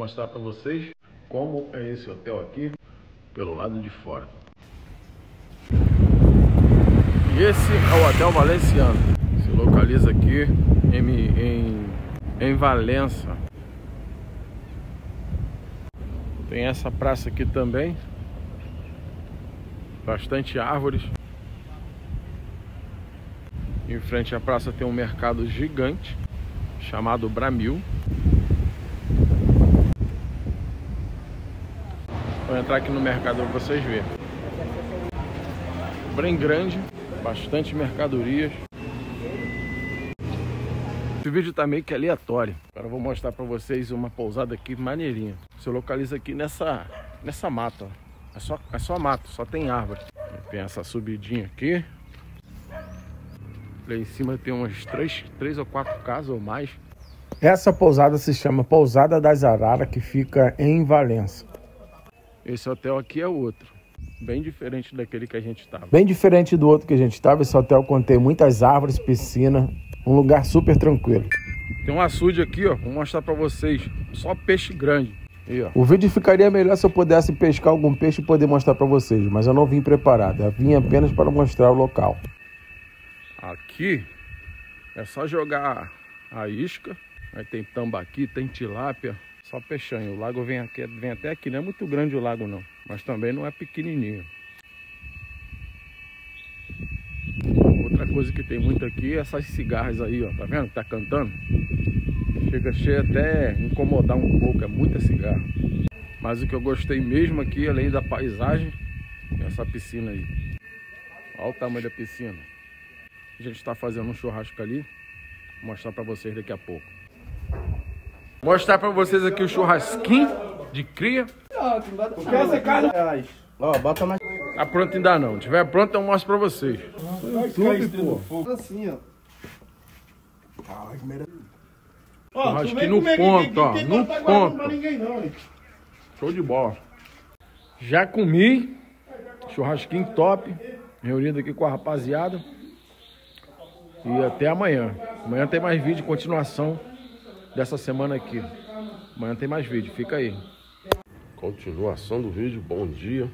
mostrar para vocês como é esse hotel aqui pelo lado de fora. E esse é o Hotel Valenciano. Se localiza aqui em, em, em Valença. Tem essa praça aqui também. Bastante árvores. Em frente à praça tem um mercado gigante chamado Bramil. Vou entrar aqui no mercado para vocês verem. Bem grande, bastante mercadorias. Esse vídeo tá meio que aleatório. Agora eu vou mostrar para vocês uma pousada aqui maneirinha. Se localiza aqui nessa, nessa mata. É só, é só mato, só tem árvore. Tem essa subidinha aqui. Lá em cima tem umas três, três ou quatro casas ou mais. Essa pousada se chama Pousada das Araras, que fica em Valença. Esse hotel aqui é outro. Bem diferente daquele que a gente estava. Bem diferente do outro que a gente estava. Esse hotel contém muitas árvores, piscina, um lugar super tranquilo. Tem um açude aqui, ó. Vou mostrar para vocês. Só peixe grande. Aí, o vídeo ficaria melhor se eu pudesse pescar algum peixe e poder mostrar para vocês, mas eu não vim preparado. Eu vim apenas para mostrar o local. Aqui é só jogar a isca. Aí tem tambaqui, tem tilápia, só peixanho. O lago vem, aqui, vem até aqui, não é muito grande o lago não, mas também não é pequenininho. Outra coisa que tem muito aqui é essas cigarras aí, ó, tá vendo? Tá cantando? Chega, chega até incomodar um pouco, é muita cigarra. Mas o que eu gostei mesmo aqui, além da paisagem, é essa piscina aí. Olha o tamanho da piscina. A gente está fazendo um churrasco ali. Vou mostrar para vocês daqui a pouco. Mostrar para vocês aqui o churrasquinho de cria. Ó, bota mais. Tá pronto ainda não. Se tiver pronto, eu mostro para vocês. YouTube, pô. Assim, ó. Churrasquinho no ponto, ó. No ponto. Show de bola. Já comi. Churrasquinho top. Reunido aqui com a rapaziada. E até amanhã. Amanhã tem mais vídeo, continuação dessa semana aqui. Amanhã tem mais vídeo, fica aí. Continuação do vídeo, bom dia.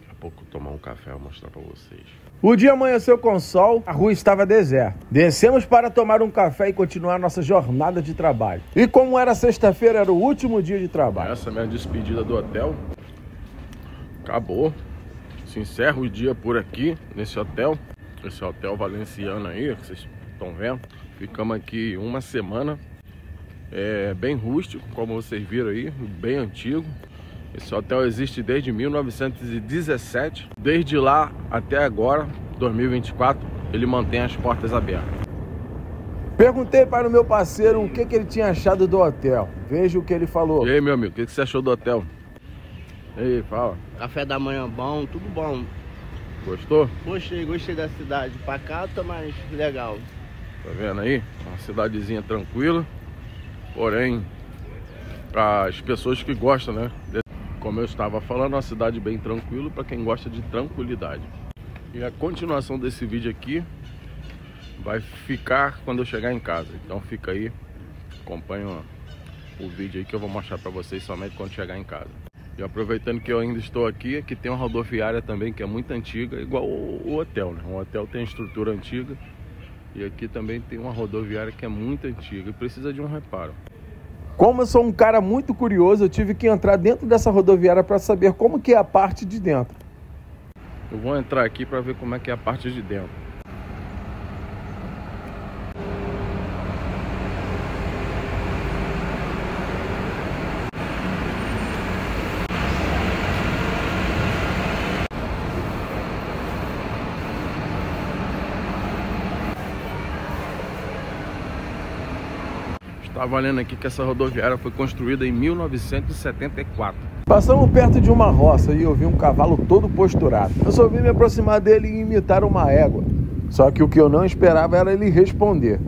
Daqui a pouco tomar um café e mostrar pra vocês. O dia amanheceu com sol, a rua estava deserta. Descemos para tomar um café e continuar nossa jornada de trabalho. E como era sexta-feira, era o último dia de trabalho. Essa é a minha despedida do hotel. Acabou. Se encerra o dia por aqui, nesse hotel. Esse hotel valenciano aí, que vocês estão vendo. Ficamos aqui uma semana. É bem rústico, como vocês viram aí, bem antigo. Esse hotel existe desde 1917. Desde lá até agora, 2024, ele mantém as portas abertas. Perguntei para o meu parceiro o que, que ele tinha achado do hotel. Veja o que ele falou. E aí, meu amigo, o que, que você achou do hotel? E aí, fala. Café da manhã bom, tudo bom. Gostou? Gostei, gostei da cidade. Pacata, mas legal. Tá vendo aí? Uma cidadezinha tranquila. Porém, as pessoas que gostam, né? Como eu estava falando, uma cidade bem tranquila para quem gosta de tranquilidade. E a continuação desse vídeo aqui vai ficar quando eu chegar em casa. Então fica aí, acompanha o vídeo aí que eu vou mostrar para vocês somente quando chegar em casa. E aproveitando que eu ainda estou aqui, aqui tem uma rodoviária também que é muito antiga, igual o, hotel, né? O hotel tem estrutura antiga e aqui também tem uma rodoviária que é muito antiga e precisa de um reparo. Como eu sou um cara muito curioso, eu tive que entrar dentro dessa rodoviária para saber como que é a parte de dentro. Eu vou entrar aqui para ver como é que é a parte de dentro. Tá valendo aqui que essa rodoviária foi construída em 1974. Passamos perto de uma roça e eu vi um cavalo todo posturado. Eu resolvi me aproximar dele e imitar uma égua. Só que o que eu não esperava era ele responder.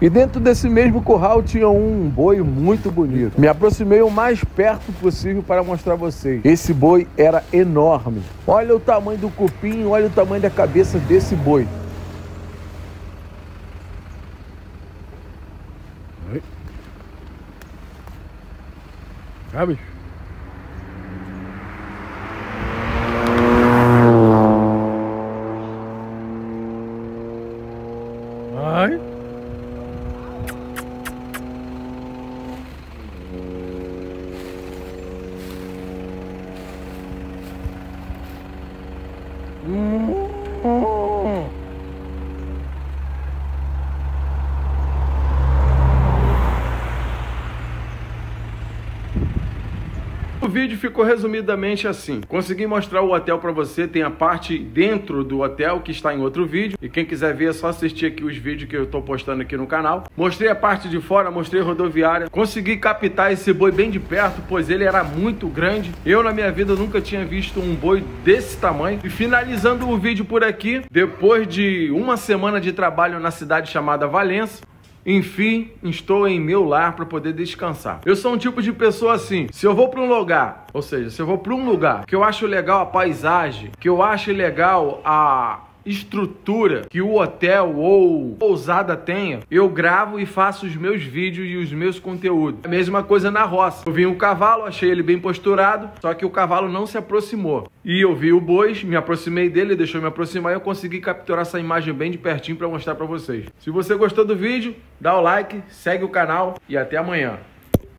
E dentro desse mesmo curral tinha um boi muito bonito. Me aproximei o mais perto possível para mostrar a vocês. Esse boi era enorme. Olha o tamanho do cupim, olha o tamanho da cabeça desse boi. Bicho. 嗯。Vídeo ficou resumidamente assim. Consegui mostrar o hotel para você, tem a parte dentro do hotel que está em outro vídeo. E quem quiser ver é só assistir aqui os vídeos que eu estou postando aqui no canal. Mostrei a parte de fora, mostrei rodoviária. Consegui captar esse boi bem de perto, pois ele era muito grande. Eu na minha vida nunca tinha visto um boi desse tamanho. E finalizando o vídeo por aqui, depois de uma semana de trabalho na cidade chamada Valença, enfim, estou em meu lar para poder descansar. Eu sou um tipo de pessoa assim, se eu vou para um lugar, ou seja, se eu vou para um lugar que eu acho legal a paisagem, que eu acho legal a estrutura que o hotel ou pousada tenha, eu gravo e faço os meus vídeos e os meus conteúdos. A mesma coisa na roça. Eu vi um cavalo, achei ele bem posturado, só que o cavalo não se aproximou. E eu vi o boi, me aproximei dele, deixou me aproximar e eu consegui capturar essa imagem bem de pertinho para mostrar para vocês. Se você gostou do vídeo, dá o like, segue o canal e até amanhã.